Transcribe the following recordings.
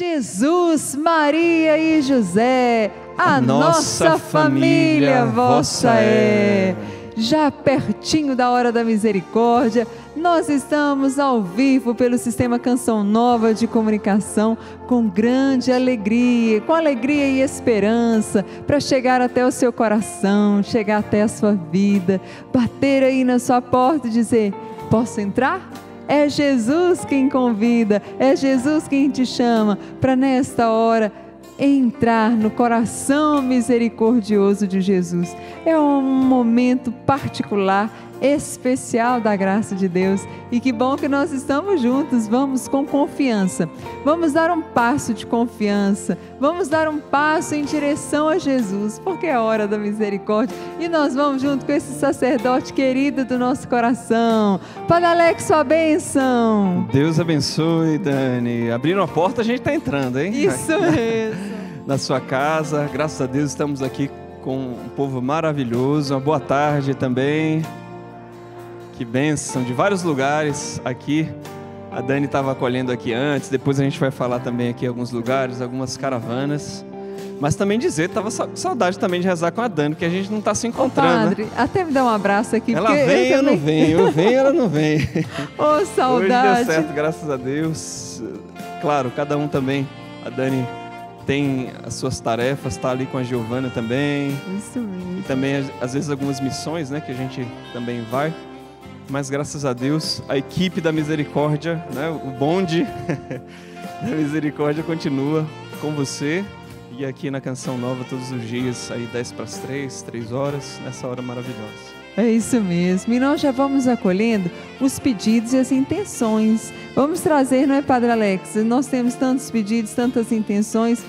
Jesus, Maria e José, a, A nossa, nossa família família vossa vossa é. é. Já pertinho da hora da misericórdia, nós estamos ao vivo pelo sistema Canção Nova de Comunicação com grande alegria, com alegria e esperança para chegar até o seu coração, chegar até a sua vida, bater aí na sua porta e dizer: Posso entrar? É Jesus quem convida, é Jesus quem te chama para nesta hora entrar no coração misericordioso de Jesus. É um momento particular, especial da graça de Deus. E que bom que nós estamos juntos. Vamos com confiança. Vamos dar um passo de confiança. Vamos dar um passo em direção a Jesus, porque é hora da misericórdia. E nós vamos junto com esse sacerdote querido do nosso coração. Padre Alex, sua bênção. Deus abençoe, Dani. Abriram a porta, a gente está entrando, hein? Isso mesmo. Na sua casa, graças a Deus estamos aqui com um povo maravilhoso. Uma boa tarde também. Que bênção, de vários lugares aqui. A Dani estava acolhendo aqui antes, depois a gente vai falar também aqui alguns lugares, algumas caravanas. Mas também dizer, tava sa- saudade também de rezar com a Dani, que a gente não está se Ô, encontrando. né? padre, até me dá um abraço aqui. Ela vem, eu eu não venho, eu venho, ela não vem. Ô, Hoje deu saudade. certo, graças a Deus. Claro, cada um também. A Dani tem as suas tarefas, está ali com a Giovana também. Isso mesmo. E também, às vezes, algumas missões, né, que a gente também vai. Mas graças a Deus, a equipe da misericórdia, né, o bonde da misericórdia continua com você. E aqui na Canção Nova, todos os dias, aí 10 para as 3, 3 horas, nessa hora maravilhosa. É isso mesmo. E nós já vamos acolhendo os pedidos e as intenções. Vamos trazer, não é, Padre Alex? Nós temos tantos pedidos, tantas intenções.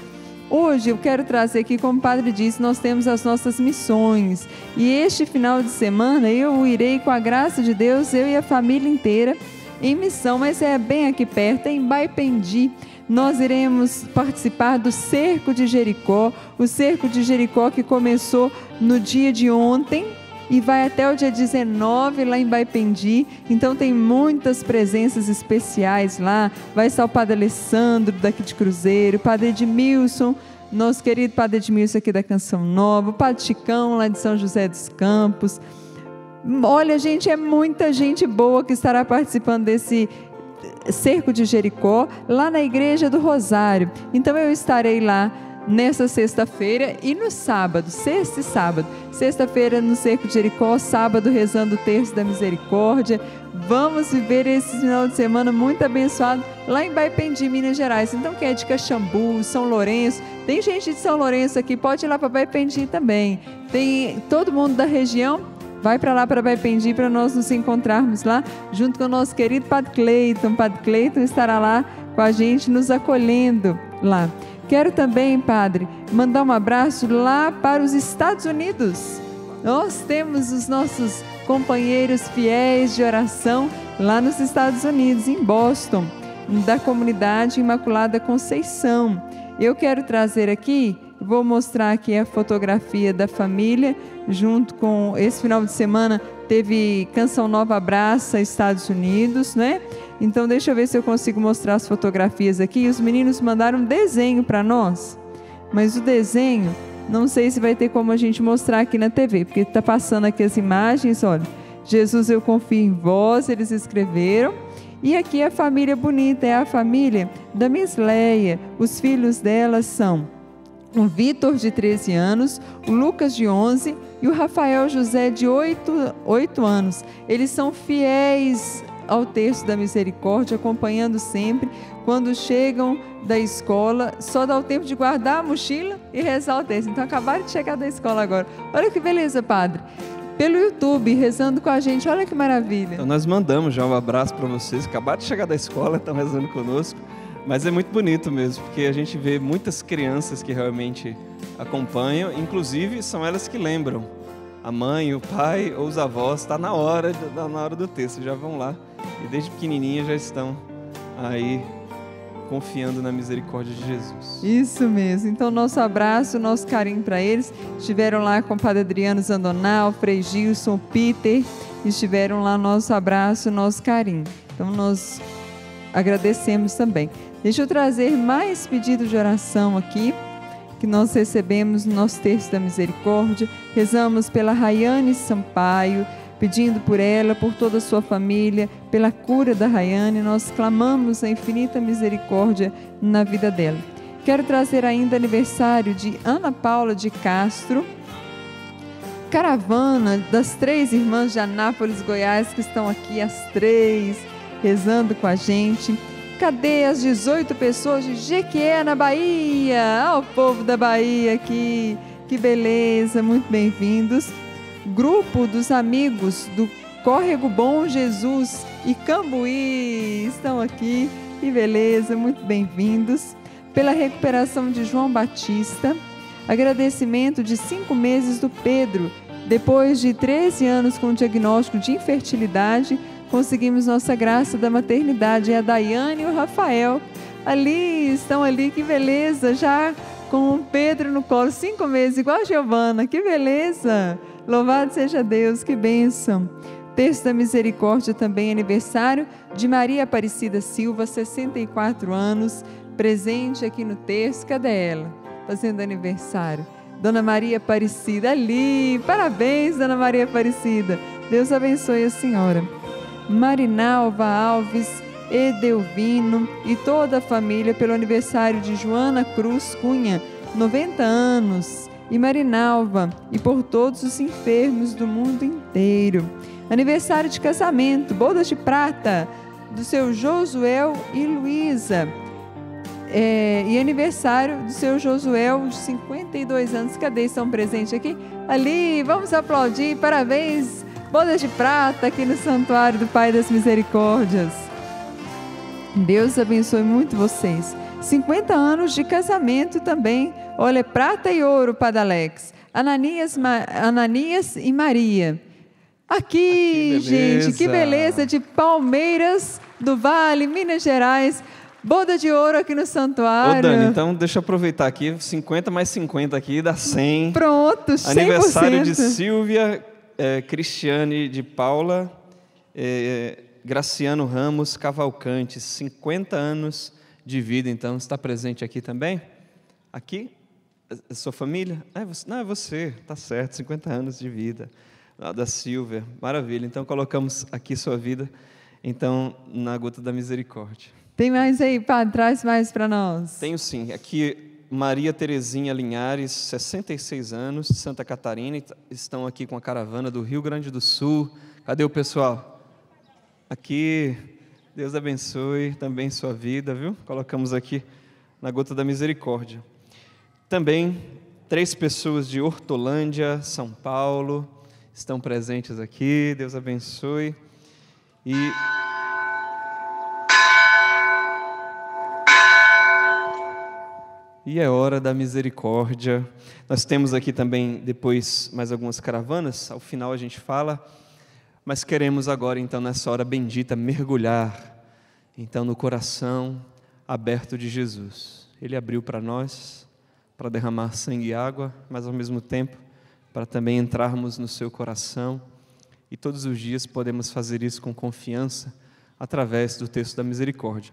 Hoje eu quero trazer aqui, como o Padre disse, nós temos as nossas missões. E este final de semana eu irei, com a graça de Deus, eu e a família inteira, em missão, mas é bem aqui perto, em Baipendi. Nós iremos participar do Cerco de Jericó, o Cerco de Jericó que começou no dia de ontem, e vai até o dia 19 lá em Baipendi. Então tem muitas presenças especiais lá. Vai estar o Padre Alessandro daqui de Cruzeiro, o Padre Edmilson, nosso querido Padre Edmilson aqui da Canção Nova, o Padre Chicão lá de São José dos Campos. Olha, gente, é muita gente boa que estará participando desse cerco de Jericó, lá na Igreja do Rosário. Então eu estarei lá nessa sexta-feira e no sábado, sexta e sábado. Sexta-feira no cerco de Jericó, sábado rezando o terço da misericórdia. Vamos viver esse final de semana muito abençoado lá em Baipendi, Minas Gerais. Então quem é de Caxambu, São Lourenço, tem gente de São Lourenço aqui, pode ir lá para Baipendi também. Tem todo mundo da região Vai para lá para Baipendi para nós nos encontrarmos lá, junto com o nosso querido Padre Cleiton. Padre Cleiton estará lá com a gente, nos acolhendo lá. Quero também, Padre, mandar um abraço lá para os Estados Unidos. Nós temos os nossos companheiros fiéis de oração lá nos Estados Unidos, em Boston, da comunidade Imaculada Conceição. Eu quero trazer aqui, vou mostrar aqui a fotografia da família, junto com esse final de semana teve Canção Nova Abraça Estados Unidos, né? Então deixa eu ver se eu consigo mostrar as fotografias aqui. Os meninos mandaram um desenho para nós, mas o desenho não sei se vai ter como a gente mostrar aqui na TV, porque está passando aqui as imagens, olha. Jesus, eu confio em vós, eles escreveram. E aqui a família bonita, é a família da Misleia. Os filhos dela são o Vitor, de 13 anos, o Lucas, de 11 e o Rafael José, de 8, 8 anos. Eles são fiéis ao terço da misericórdia, acompanhando sempre. Quando chegam da escola, só dá o tempo de guardar a mochila e rezar o terço. Então acabaram de chegar da escola agora. Olha que beleza, padre. Pelo YouTube, rezando com a gente. Olha que maravilha. Então nós mandamos já um abraço para vocês. Acabaram de chegar da escola, estão rezando conosco. Mas é muito bonito mesmo, porque a gente vê muitas crianças que realmente acompanham, inclusive são elas que lembram. A mãe, o pai ou os avós, está na hora, de- na hora do texto, já vão lá. E desde pequenininha já estão aí confiando na misericórdia de Jesus. Isso mesmo. Então, nosso abraço, nosso carinho para eles. Estiveram lá com o Padre Adriano Zandonal, Frei Gilson, Peter. Estiveram lá, nosso abraço, nosso carinho. Então, nós agradecemos também. Deixa eu trazer mais pedido de oração aqui que nós recebemos no nosso texto da misericórdia. Rezamos pela Rayane Sampaio, pedindo por ela, por toda a sua família, pela cura da Rayane. Nós clamamos a infinita misericórdia na vida dela. Quero trazer ainda aniversário de Ana Paula de Castro, caravana das três irmãs de Anápolis, Goiás, que estão aqui, as três, rezando com a gente. Cadê as 18 pessoas de Jequié, na Bahia? Ah, o povo da Bahia aqui. Que beleza, muito bem-vindos. Grupo dos amigos do Córrego Bom Jesus e Cambuí estão aqui. Que beleza, muito bem-vindos. Pela recuperação de João Batista. Agradecimento de cinco meses do Pedro. Depois de 13 anos com diagnóstico de infertilidade, conseguimos nossa graça da maternidade. É a Daiane e o Rafael. Ali, estão ali, que beleza, já com o Pedro no colo, cinco meses, igual a Giovana, que beleza! Louvado seja Deus, que bênção! Texto da Misericórdia também aniversário de Maria Aparecida Silva, 64 anos, presente aqui no texto. Cadê ela? Fazendo aniversário. Dona Maria Aparecida, ali, parabéns, Dona Maria Aparecida. Deus abençoe a senhora. Marinalva Alves, Edelvino e toda a família pelo aniversário de Joana Cruz Cunha, 90 anos, e Marinalva, e por todos os enfermos do mundo inteiro. Aniversário de casamento, bodas de prata, do seu Josuel e Luísa. É, e aniversário do seu Josuel, de 52 anos. Cadê? Estão presentes aqui? Ali, vamos aplaudir, parabéns bodas de prata aqui no Santuário do Pai das Misericórdias. Deus abençoe muito vocês. 50 anos de casamento também. Olha, prata e ouro, Padalex. Ananias, Ananias e Maria. Aqui, aqui gente, que beleza de Palmeiras do Vale, Minas Gerais. Boda de ouro aqui no santuário. Ô, Dani, então deixa eu aproveitar aqui. 50 mais 50 aqui dá 100. Pronto, 100%. Aniversário de Silvia é, Cristiane de Paula, é, Graciano Ramos Cavalcante, 50 anos de vida, então está presente aqui também? Aqui? É sua família? É você, não, é você, tá certo, 50 anos de vida. Ah, da Silvia, maravilha. Então colocamos aqui sua vida, então, na gota da misericórdia. Tem mais aí, Padre, traz mais para nós. Tenho sim. Aqui Maria Terezinha Linhares, 66 anos, de Santa Catarina, estão aqui com a caravana do Rio Grande do Sul. Cadê o pessoal? Aqui, Deus abençoe também sua vida, viu? Colocamos aqui na gota da misericórdia. Também três pessoas de Hortolândia, São Paulo, estão presentes aqui. Deus abençoe. E E é hora da misericórdia. Nós temos aqui também depois mais algumas caravanas, ao final a gente fala, mas queremos agora então nessa hora bendita mergulhar então no coração aberto de Jesus. Ele abriu para nós para derramar sangue e água, mas ao mesmo tempo para também entrarmos no seu coração e todos os dias podemos fazer isso com confiança através do texto da misericórdia.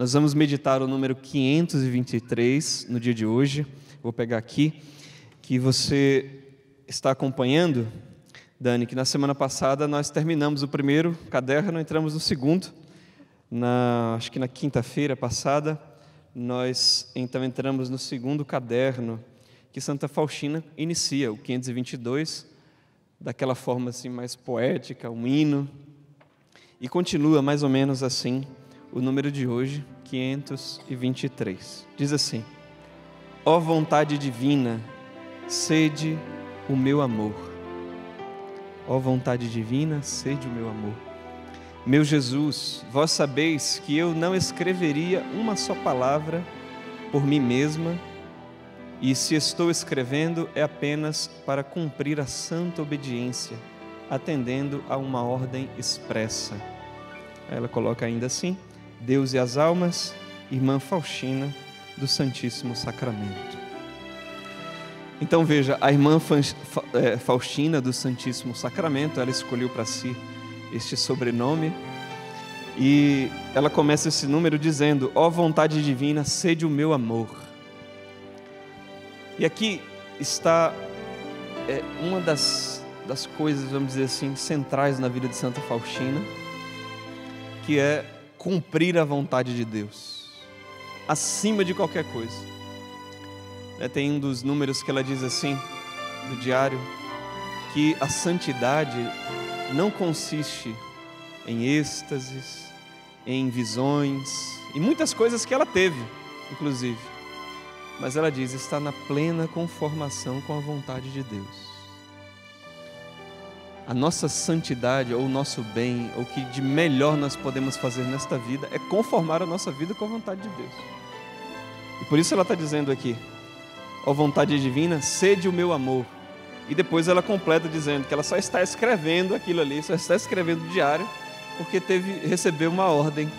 Nós vamos meditar o número 523 no dia de hoje. Vou pegar aqui, que você está acompanhando, Dani, que na semana passada nós terminamos o primeiro caderno, entramos no segundo. Na, acho que na quinta-feira passada, nós então entramos no segundo caderno que Santa Faustina inicia, o 522, daquela forma assim mais poética, um hino, e continua mais ou menos assim o número de hoje, 523. Diz assim: Ó vontade divina, sede o meu amor. Ó vontade divina, sede o meu amor. Meu Jesus, vós sabeis que eu não escreveria uma só palavra por mim mesma, e se estou escrevendo é apenas para cumprir a santa obediência, atendendo a uma ordem expressa. Ela coloca ainda assim: Deus e as almas, irmã Faustina do Santíssimo Sacramento. Então veja, a irmã é, Faustina do Santíssimo Sacramento, ela escolheu para si este sobrenome E ela começa esse número dizendo: Ó vontade divina, sede o meu amor. E aqui está é, uma das, das coisas, vamos dizer assim, centrais na vida de Santa Faustina, que é cumprir a vontade de Deus, acima de qualquer coisa. É, tem um dos números que ela diz assim, do diário, que a santidade não consiste em êxtases, em visões e muitas coisas que ela teve, inclusive. Mas ela diz: está na plena conformação com a vontade de Deus. A nossa santidade, ou o nosso bem, ou o que de melhor nós podemos fazer nesta vida, é conformar a nossa vida com a vontade de Deus. E por isso ela está dizendo aqui: ó vontade divina, sede o meu amor. E depois ela completa dizendo que ela só está escrevendo aquilo ali, só está escrevendo o diário porque teve, recebeu uma ordem,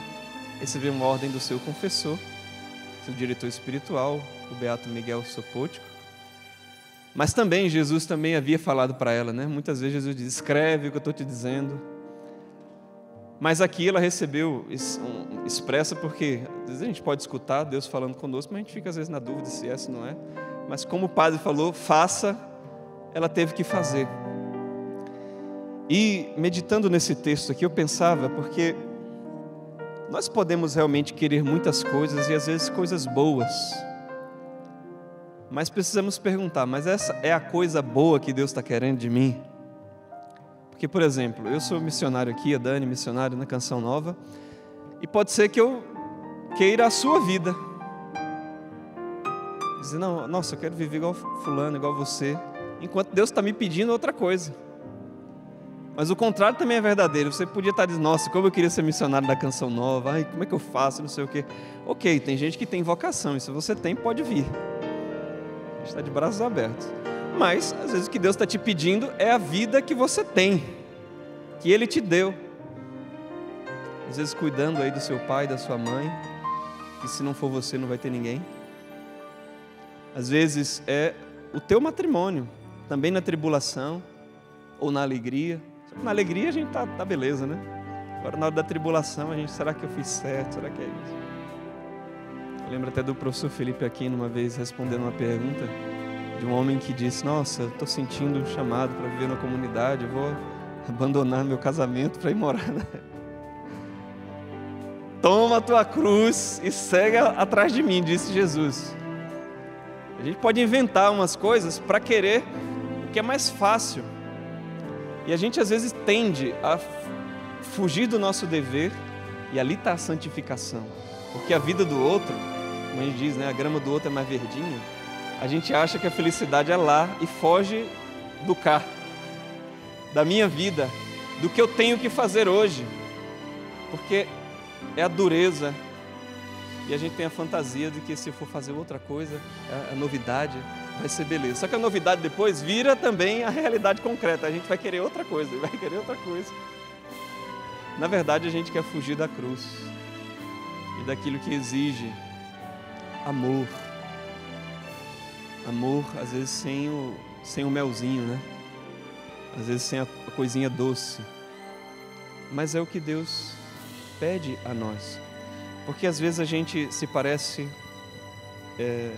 recebeu uma ordem do seu confessor, seu diretor espiritual, o Beato Miguel Sopótico. Mas também Jesus também havia falado para ela, né? Muitas vezes Jesus diz: escreve o que eu estou te dizendo. Mas aqui ela recebeu expressa porque às vezes a gente pode escutar Deus falando conosco, mas a gente fica às vezes na dúvida se é, se não é. Mas como o padre falou, faça, ela teve que fazer. E meditando nesse texto aqui, eu pensava, porque nós podemos realmente querer muitas coisas e às vezes coisas boas, mas precisamos perguntar: mas essa é a coisa boa que Deus está querendo de mim? Porque, por exemplo, eu sou missionário aqui, a Dani, missionário na Canção Nova, e pode ser que eu queira a sua vida. Dizer, não, nossa, eu quero viver igual fulano, igual você, enquanto Deus está me pedindo outra coisa. Mas o contrário também é verdadeiro. Você podia estar dizendo, nossa, como eu queria ser missionário da canção nova, ai, como é que eu faço, não sei o quê. Ok, tem gente que tem vocação, e se você tem, pode vir. Gente está de braços abertos. Mas, às vezes, o que Deus está te pedindo é a vida que você tem, que Ele te deu. Às vezes, cuidando aí do seu pai, da sua mãe, que se não for você, não vai ter ninguém. Às vezes, é o teu matrimônio, também na tribulação ou na alegria na alegria a gente tá, tá beleza, né? Agora na hora da tribulação a gente, será que eu fiz certo? Será que é isso? Lembro até do professor Felipe Aquino uma vez respondendo uma pergunta de um homem que disse: Nossa, estou sentindo um chamado para viver na comunidade, vou abandonar meu casamento para ir morar. Toma a tua cruz e segue atrás de mim, disse Jesus. A gente pode inventar umas coisas para querer o que é mais fácil. E a gente às vezes tende a fugir do nosso dever, e ali está a santificação. Porque a vida do outro, gente diz, né, a grama do outro é mais verdinha, a gente acha que a felicidade é lá e foge do cá, da minha vida, do que eu tenho que fazer hoje. Porque é a dureza, e a gente tem a fantasia de que se eu for fazer outra coisa, a novidade, vai ser beleza. Só que a novidade depois vira também a realidade concreta. A gente vai querer outra coisa, vai querer outra coisa. Na verdade, a gente quer fugir da cruz e daquilo que exige amor. Amor, às vezes, sem o, sem o melzinho, né? Às vezes, sem a coisinha doce. Mas é o que Deus pede a nós. Porque às vezes a gente se parece. É,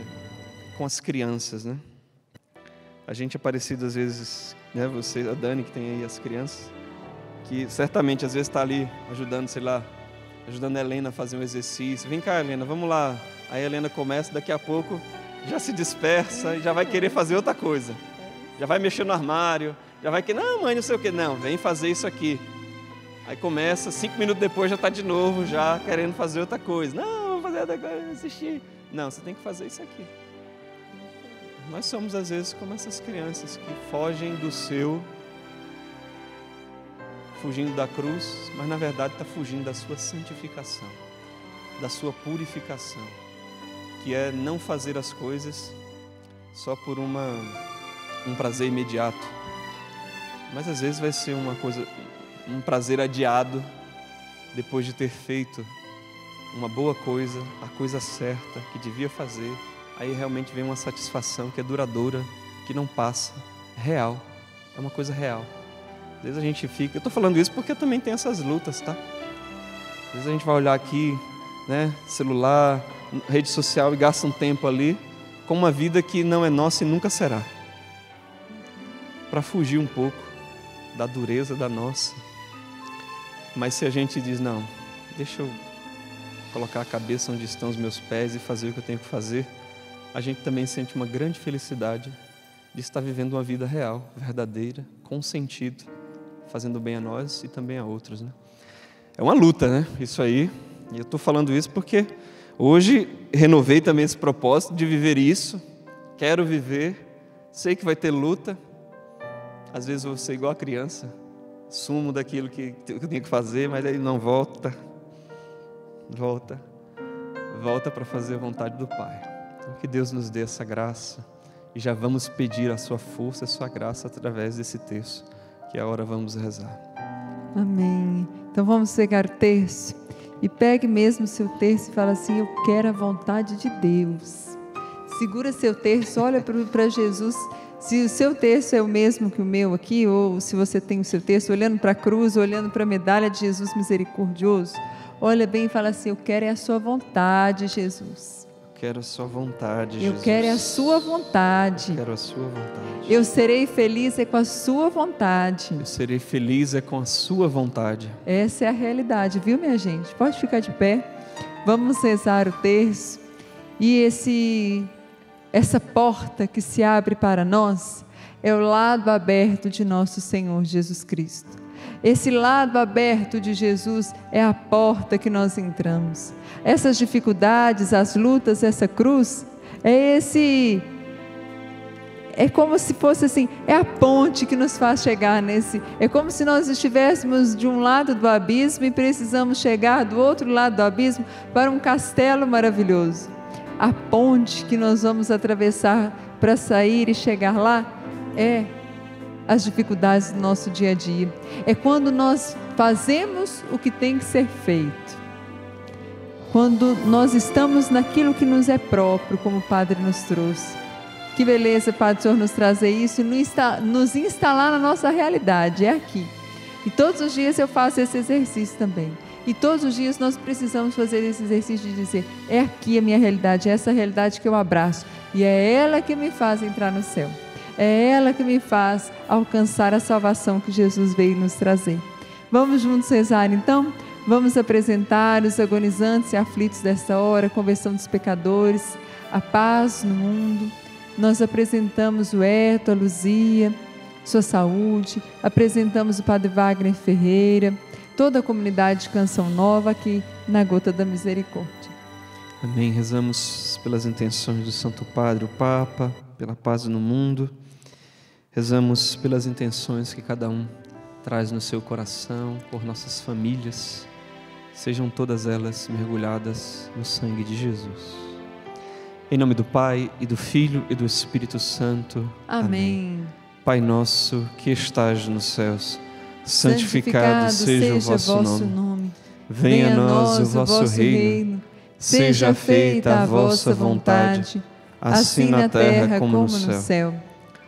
com as crianças, né? A gente é parecido às vezes, né? Você, a Dani que tem aí as crianças, que certamente às vezes está ali ajudando, sei lá, ajudando a Helena a fazer um exercício. Vem cá, Helena, vamos lá. A Helena começa, daqui a pouco já se dispersa e já vai querer fazer outra coisa. Já vai mexer no armário, já vai que não, mãe, não sei o que, não, vem fazer isso aqui. Aí começa, cinco minutos depois já está de novo, já querendo fazer outra coisa. Não, vou fazer outra coisa, assistir. Não, você tem que fazer isso aqui. Nós somos às vezes como essas crianças que fogem do seu, fugindo da cruz, mas na verdade está fugindo da sua santificação, da sua purificação, que é não fazer as coisas só por uma, um prazer imediato, mas às vezes vai ser uma coisa, um prazer adiado depois de ter feito uma boa coisa, a coisa certa que devia fazer aí realmente vem uma satisfação que é duradoura, que não passa, real, é uma coisa real. Às vezes a gente fica, eu estou falando isso porque eu também tenho essas lutas, tá? Às vezes a gente vai olhar aqui, né, celular, rede social e gasta um tempo ali com uma vida que não é nossa e nunca será. Para fugir um pouco da dureza da nossa. Mas se a gente diz, não, deixa eu colocar a cabeça onde estão os meus pés e fazer o que eu tenho que fazer, a gente também sente uma grande felicidade de estar vivendo uma vida real, verdadeira, com sentido, fazendo bem a nós e também a outros. Né? É uma luta, né? Isso aí. E eu estou falando isso porque hoje renovei também esse propósito de viver isso. Quero viver. Sei que vai ter luta. Às vezes vou ser igual a criança, sumo daquilo que eu tenho que fazer, mas aí não volta. Volta. Volta para fazer a vontade do Pai. Então, que Deus nos dê essa graça e já vamos pedir a sua força, a sua graça através desse texto, que a hora vamos rezar. Amém. Então vamos pegar o terço e pegue mesmo o seu terço e fala assim: Eu quero a vontade de Deus. Segura seu terço, olha para Jesus. Se o seu terço é o mesmo que o meu aqui, ou se você tem o seu terço olhando para a cruz, olhando para a medalha de Jesus misericordioso, olha bem e fala assim: Eu quero é a sua vontade, Jesus quero a sua vontade, Eu quero a sua vontade. Eu quero a sua vontade. Eu serei feliz é com a sua vontade. Eu serei feliz é com a sua vontade. Essa é a realidade, viu, minha gente? Pode ficar de pé. Vamos rezar o terço. E esse essa porta que se abre para nós é o lado aberto de nosso Senhor Jesus Cristo. Esse lado aberto de Jesus é a porta que nós entramos. Essas dificuldades, as lutas, essa cruz, é esse. É como se fosse assim, é a ponte que nos faz chegar nesse. É como se nós estivéssemos de um lado do abismo e precisamos chegar do outro lado do abismo para um castelo maravilhoso. A ponte que nós vamos atravessar para sair e chegar lá é as dificuldades do nosso dia a dia. É quando nós fazemos o que tem que ser feito. Quando nós estamos naquilo que nos é próprio, como o Padre nos trouxe. Que beleza, Padre, o Senhor nos trazer isso e nos instalar na nossa realidade, é aqui. E todos os dias eu faço esse exercício também. E todos os dias nós precisamos fazer esse exercício de dizer: é aqui a minha realidade, é essa realidade que eu abraço. E é ela que me faz entrar no céu. É ela que me faz alcançar a salvação que Jesus veio nos trazer. Vamos juntos rezar então? Vamos apresentar os agonizantes e aflitos desta hora, a conversão dos pecadores, a paz no mundo. Nós apresentamos o Eto, a Luzia, sua saúde, apresentamos o Padre Wagner Ferreira, toda a comunidade de Canção Nova aqui na Gota da Misericórdia. Amém. Rezamos pelas intenções do Santo Padre, o Papa, pela paz no mundo Rezamos pelas intenções que cada um traz no seu coração, por nossas famílias, sejam todas elas mergulhadas no sangue de Jesus. Em nome do Pai, e do Filho e do Espírito Santo. Amém. Amém. Pai nosso que estás nos céus, santificado, santificado seja, o vosso, vosso nome. nome. Venha a nós o vosso reino. reino. Seja feita a vossa vontade, assim na terra como no céu.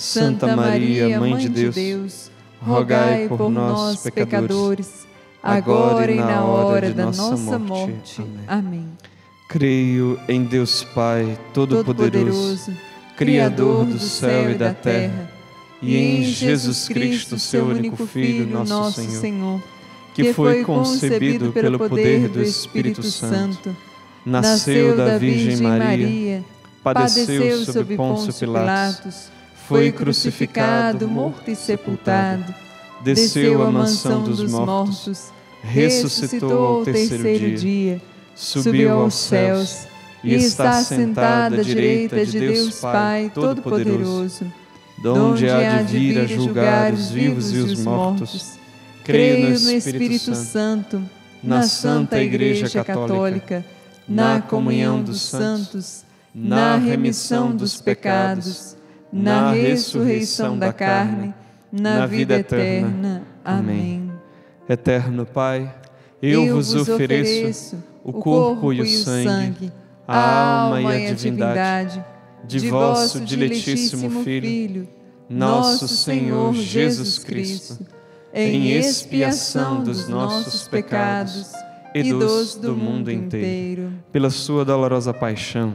Santa Maria, Mãe de Deus, rogai por nós, pecadores, agora e na hora da nossa morte. Amém. Creio em Deus Pai Todo-Poderoso, Criador do céu e da terra, e em Jesus Cristo, seu único Filho, nosso Senhor, que foi concebido pelo poder do Espírito Santo, nasceu da Virgem Maria, padeceu sob Pôncio Pilatos foi crucificado, morto e sepultado, desceu à mansão dos mortos, ressuscitou ao terceiro dia, subiu aos céus e está sentado à direita de Deus Pai Todo-Poderoso, donde há de vir a julgar os vivos e os mortos. Creio no Espírito Santo, na Santa Igreja Católica, na comunhão dos santos, na remissão dos pecados, na ressurreição da carne, na vida eterna. Amém. Eterno Pai, eu vos ofereço o corpo e o sangue, a alma e a divindade de vosso diletíssimo Filho, nosso Senhor Jesus Cristo, em expiação dos nossos pecados e dos do mundo inteiro. Pela sua dolorosa paixão,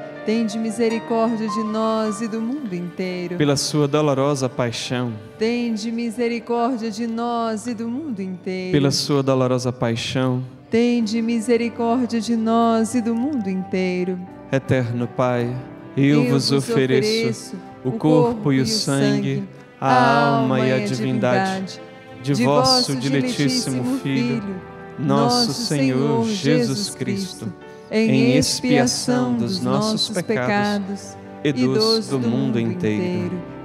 Tende misericórdia de nós e do mundo inteiro. pela sua dolorosa paixão, Tende misericórdia de nós e do mundo inteiro. pela sua dolorosa paixão, Tende misericórdia de nós e do mundo inteiro. eterno Pai, eu vos ofereço o corpo e o sangue, a alma e a divindade de vosso diletíssimo Filho, nosso Senhor Jesus Cristo, em expiação dos nossos pecados e dos do mundo inteiro.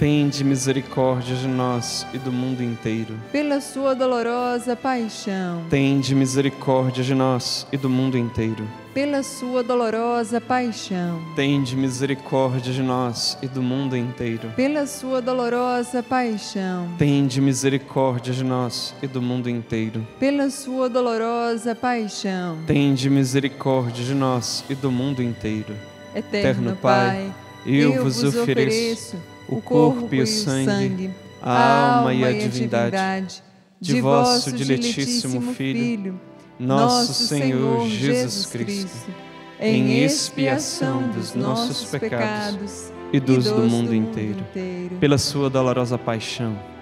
Tende misericórdia de nós e do mundo inteiro. pela sua dolorosa paixão, Tende misericórdia de nós e do mundo inteiro. pela sua dolorosa paixão, Tende misericórdia de nós e do mundo inteiro. pela sua dolorosa paixão, Tende misericórdia de nós e do mundo inteiro. pela sua dolorosa paixão. Tende misericórdia de nós e do mundo inteiro. Eterno Pai, Eu vos ofereço o corpo e o sangue, a alma e a divindade de vosso diletíssimo Filho, nosso Senhor Jesus Cristo, em expiação dos nossos pecados e dos do mundo inteiro. Pela sua dolorosa paixão,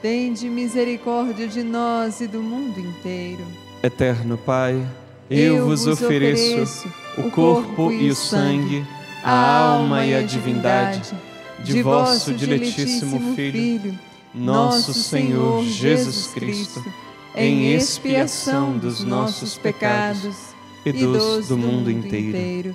Tende misericórdia de nós e do mundo inteiro. Eterno Pai, eu vos ofereço o corpo e o sangue, a alma e a divindade de vosso diletíssimo Filho, nosso Senhor Jesus Cristo, em expiação dos nossos pecados e dos do mundo inteiro.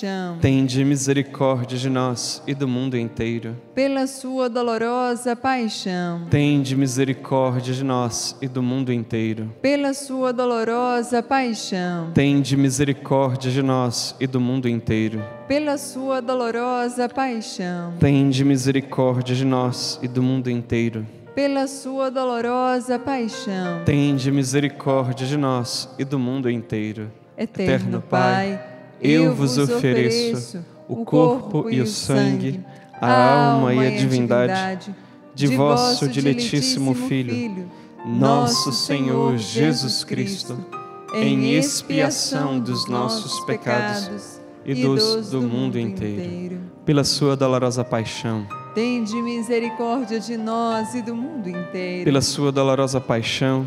paixão, tende misericórdia de nós e do mundo inteiro. pela sua dolorosa paixão, Tende misericórdia de nós e do mundo inteiro. pela sua dolorosa paixão, Tende misericórdia de nós e do mundo inteiro. pela sua dolorosa paixão, Tende misericórdia de nós e do mundo inteiro. pela sua dolorosa paixão. Tende misericórdia de nós e do mundo inteiro. Eterno Pai, eu vos ofereço o corpo e o sangue, a alma e a divindade de vosso diletíssimo Filho, nosso Senhor Jesus Cristo, em expiação dos nossos pecados e dos do mundo inteiro. Pela sua dolorosa paixão, Tende misericórdia de nós e do mundo inteiro. pela sua dolorosa paixão,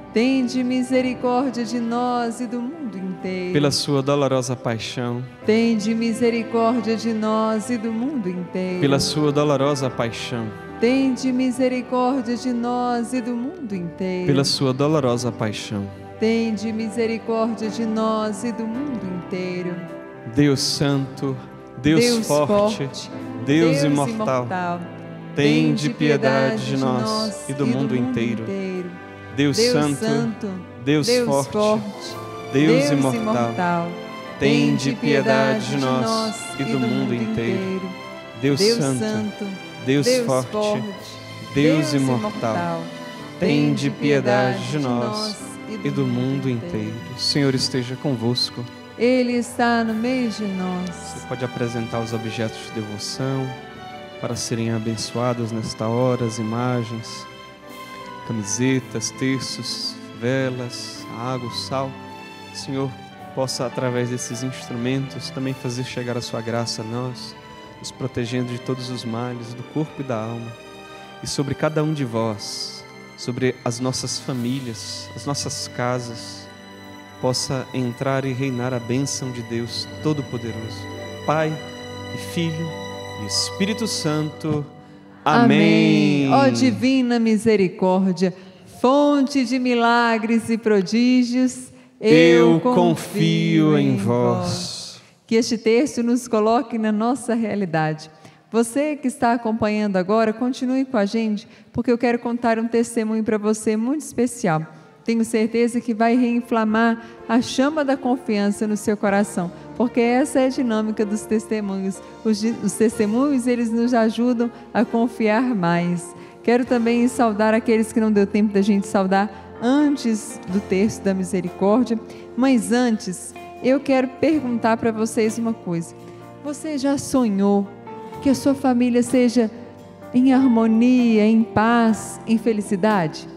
Tende misericórdia de nós e do mundo inteiro. pela sua dolorosa paixão, Tende misericórdia de nós e do mundo inteiro. pela sua dolorosa paixão, Tende misericórdia de nós e do mundo inteiro. pela sua dolorosa paixão. Tende misericórdia de nós e do mundo inteiro. Deus Santo, Deus, forte, Deus, imortal, tende piedade de nós e do mundo inteiro. Deus, Deus Santo, Santo, Deus, forte, Deus, imortal, tende piedade de nós e do mundo inteiro. Deus, Deus Santo, Deus, Deus forte, Deus imortal, tende piedade de nós e do mundo inteiro. O Senhor esteja convosco. Ele está no meio de nós. Você pode apresentar os objetos de devoção para serem abençoados nesta hora, as imagens, camisetas, terços, velas, água, sal. Senhor possa, através desses instrumentos, também fazer chegar a sua graça a nós, nos protegendo de todos os males do corpo e da alma. E sobre cada um de vós, sobre as nossas famílias, as nossas casas, possa entrar e reinar a bênção de Deus Todo-Poderoso, Pai e Filho e Espírito Santo. Amém. Ó divina misericórdia, fonte de milagres e prodígios, Eu confio em vós. Que este texto nos coloque na nossa realidade. Você que está acompanhando agora, continue com a gente, porque eu quero contar um testemunho para você muito especial. Tenho certeza que vai reinflamar a chama da confiança no seu coração, porque essa é a dinâmica dos testemunhos. Os, os testemunhos, eles nos ajudam a confiar mais. Quero também saudar aqueles que não deu tempo da gente saudar antes do terço da misericórdia, mas antes, eu quero perguntar para vocês uma coisa. Você já sonhou que a sua família seja em harmonia, em paz, em felicidade?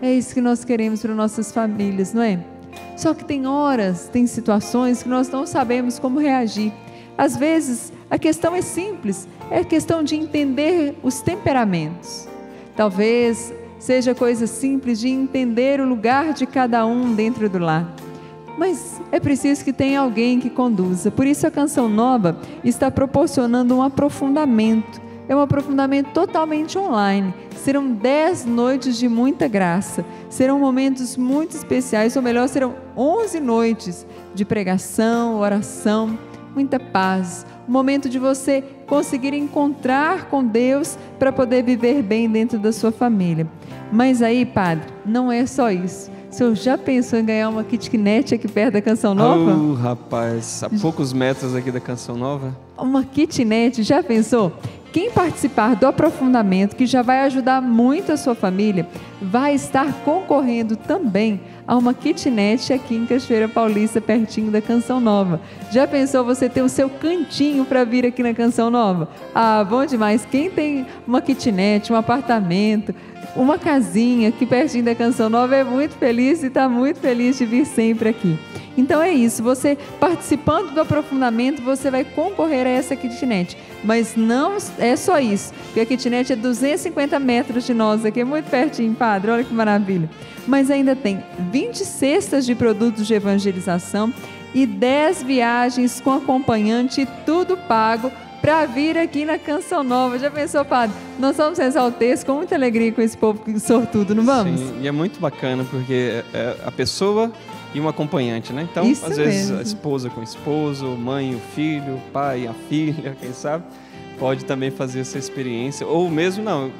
É isso que nós queremos para nossas famílias, não é? Só que tem horas, tem situações que nós não sabemos como reagir. Às vezes, a questão é simples, é questão de entender os temperamentos. Talvez seja coisa simples de entender o lugar de cada um dentro do lar. Mas é preciso que tenha alguém que conduza. Por isso a canção nova está proporcionando um aprofundamento. É um aprofundamento totalmente online. Serão dez noites de muita graça. Serão momentos muito especiais, ou melhor, serão onze noites de pregação, oração, muita paz. Um momento de você conseguir encontrar com Deus para poder viver bem dentro da sua família. Mas aí, padre, não é só isso. O senhor já pensou em ganhar uma kitnet aqui perto da Canção Nova? Oh, rapaz, a poucos metros aqui da Canção Nova. Uma kitnet, já pensou? Quem participar do aprofundamento, que já vai ajudar muito a sua família, vai estar concorrendo também a uma kitnet aqui em Cachoeira Paulista, pertinho da Canção Nova. Já pensou você ter o seu cantinho para vir aqui na Canção Nova? Ah, bom demais. Quem tem uma kitnet, um apartamento, uma casinha aqui pertinho da Canção Nova é muito feliz e está muito feliz de vir sempre aqui. Então é isso, você participando do aprofundamento, você vai concorrer a essa kitnet. Mas não é só isso, porque a kitnet é 250 metros de nós aqui, é muito pertinho, padre, olha que maravilha. Mas ainda tem 20 cestas de produtos de evangelização e 10 viagens com acompanhante, tudo pago para vir aqui na Canção Nova. Já pensou, padre? Nós vamos rezar o texto com muita alegria com esse povo sortudo, não vamos? Sim, e é muito bacana porque é a pessoa e um acompanhante, né? Então, Isso às vezes, mesmo. a esposa com o esposo, mãe o filho, pai e a filha, quem sabe, pode também fazer essa experiência. Ou mesmo, não, eu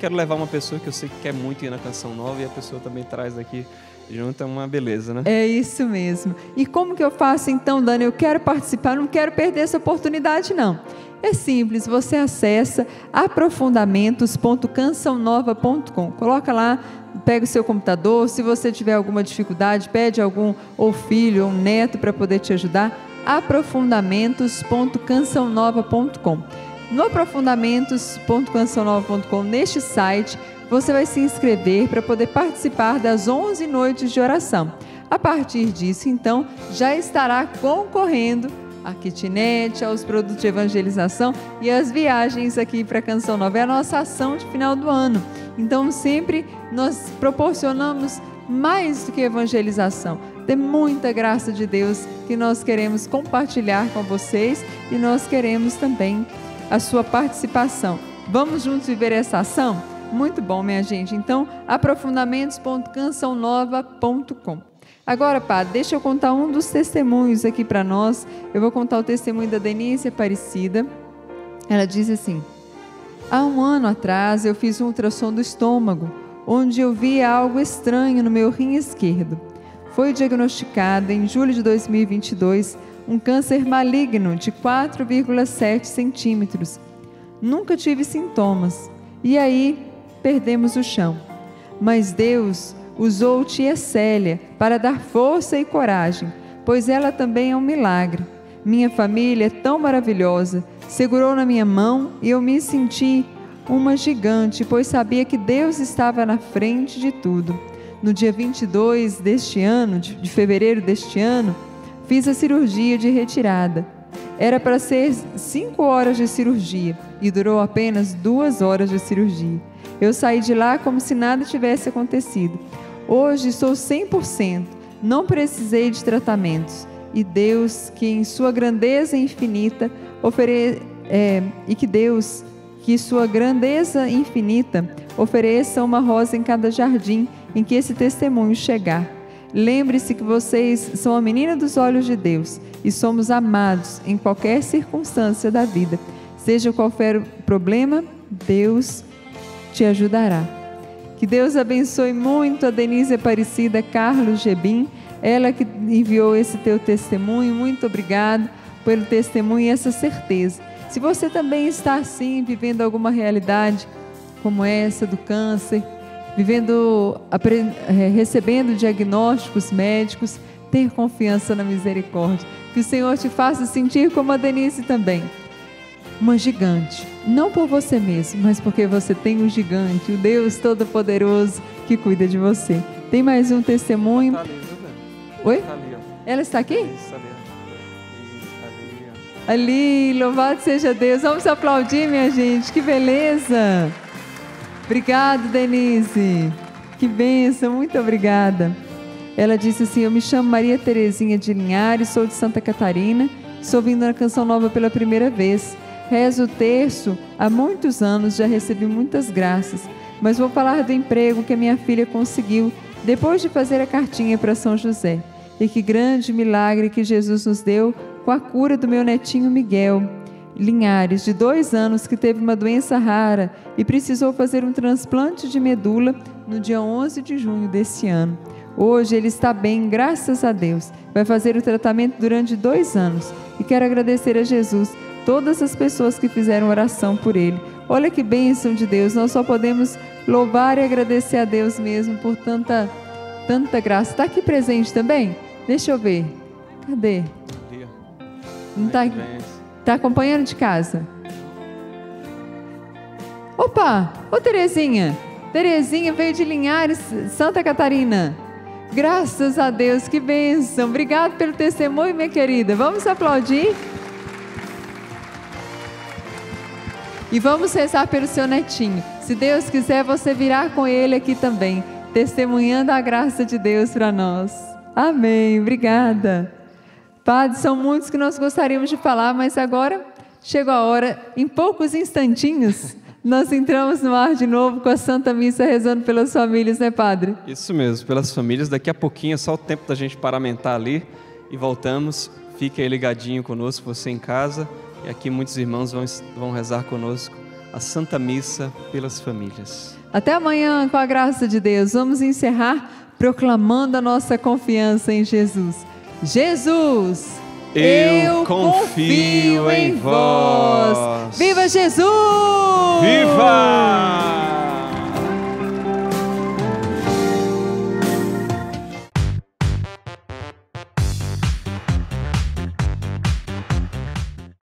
quero levar uma pessoa que eu sei que quer muito ir na Canção Nova e a pessoa também traz daqui junto, é uma beleza, né? É isso mesmo. E como que eu faço então, Dani? Eu quero participar, não quero perder essa oportunidade, não. É simples, você acessa aprofundamentos.cançãonova.com. Coloca lá, pega o seu computador, se você tiver alguma dificuldade, pede algum ou filho ou um neto para poder te ajudar, aprofundamentos.cançãonova.com. No aprofundamentos.cançãonova.com, neste site, você vai se inscrever para poder participar das 11 noites de oração. A partir disso, então, já estará concorrendo a kitnet, aos produtos de evangelização e as viagens aqui para Canção Nova. É a nossa ação de final do ano. Então, sempre nós proporcionamos mais do que evangelização. Tem muita graça de Deus que nós queremos compartilhar com vocês e nós queremos também a sua participação. Vamos juntos viver essa ação? Muito bom, minha gente. Então, aprofundamentos.cançãonova.com. Agora, padre, deixa eu contar um dos testemunhos aqui para nós. Eu vou contar o testemunho da Denise Aparecida. Ela diz assim: Há um ano atrás eu fiz um ultrassom do estômago, onde eu vi algo estranho no meu rim esquerdo. Foi diagnosticado em julho de 2022 um câncer maligno de 4,7 centímetros. Nunca tive sintomas. E aí perdemos o chão. Mas Deus usou tia Célia para dar força e coragem, pois ela também é um milagre. Minha família é tão maravilhosa, segurou na minha mão e eu me senti uma gigante, pois sabia que Deus estava na frente de tudo. No dia 22 deste ano, de fevereiro deste ano, fiz a cirurgia de retirada. Era para ser cinco horas de cirurgia e durou apenas duas horas de cirurgia. Eu saí de lá como se nada tivesse acontecido. Hoje sou 100%, não precisei de tratamentos. E Deus, que em sua grandeza infinita, ofere... É, e que Deus, que sua grandeza infinita, ofereça uma rosa em cada jardim em que esse testemunho chegar. Lembre-se que vocês são a menina dos olhos de Deus e somos amados em qualquer circunstância da vida. Seja qual for o problema, Deus te ajudará. Que Deus abençoe muito a Denise Aparecida Carlos Gebim, ela que enviou esse teu testemunho. Muito obrigado pelo testemunho e essa certeza. Se você também está assim, vivendo alguma realidade como essa do câncer, vivendo, recebendo diagnósticos médicos, ter confiança na misericórdia. Que o Senhor te faça sentir como a Denise também, uma gigante. Não por você mesmo, mas porque você tem um gigante, o Deus Todo-Poderoso que cuida de você. Tem mais um testemunho? Tá ali? Oi? Tá ali. Ela está aqui? Isso, ali. Isso, ali, ó. Ali, louvado seja Deus. Vamos aplaudir, minha gente. Que beleza. Obrigado, Denise. Que benção, muito obrigada. Ela disse assim: Eu me chamo Maria Terezinha de Linhares, sou de Santa Catarina, estou vindo na Canção Nova pela primeira vez. Rezo o terço há muitos anos, já recebi muitas graças, mas vou falar do emprego que a minha filha conseguiu depois de fazer a cartinha para São José. E que grande milagre que Jesus nos deu com a cura do meu netinho Miguel. Linhares, de dois anos, que teve uma doença rara e precisou fazer um transplante de medula no dia 11 de junho desse ano. Hoje ele está bem, graças a Deus. Vai fazer o tratamento durante dois anos. E quero agradecer a Jesus, todas as pessoas que fizeram oração por ele. Olha que bênção de Deus. Nós só podemos louvar e agradecer a Deus mesmo por tanta, tanta graça. Está aqui presente também? Deixa eu ver. Cadê? Não está. Tá acompanhando de casa? Opa! Ô Terezinha! Terezinha veio de Linhares, Santa Catarina. Graças a Deus, que bênção. Obrigado pelo testemunho, minha querida. Vamos aplaudir? E vamos rezar pelo seu netinho. Se Deus quiser, você virá com ele aqui também, testemunhando a graça de Deus para nós. Amém. Obrigada. Padre, são muitos que nós gostaríamos de falar, mas agora chegou a hora, em poucos instantinhos, nós entramos no ar de novo com a Santa Missa rezando pelas famílias, né, Padre? Isso mesmo, pelas famílias. Daqui a pouquinho é só o tempo da gente paramentar ali e voltamos. Fique aí ligadinho conosco, você em casa. E aqui muitos irmãos vão, vão rezar conosco a Santa Missa pelas famílias. Até amanhã, com a graça de Deus. Vamos encerrar proclamando a nossa confiança em Jesus. Jesus! Eu, eu confio, confio em vós. Viva Jesus! Viva!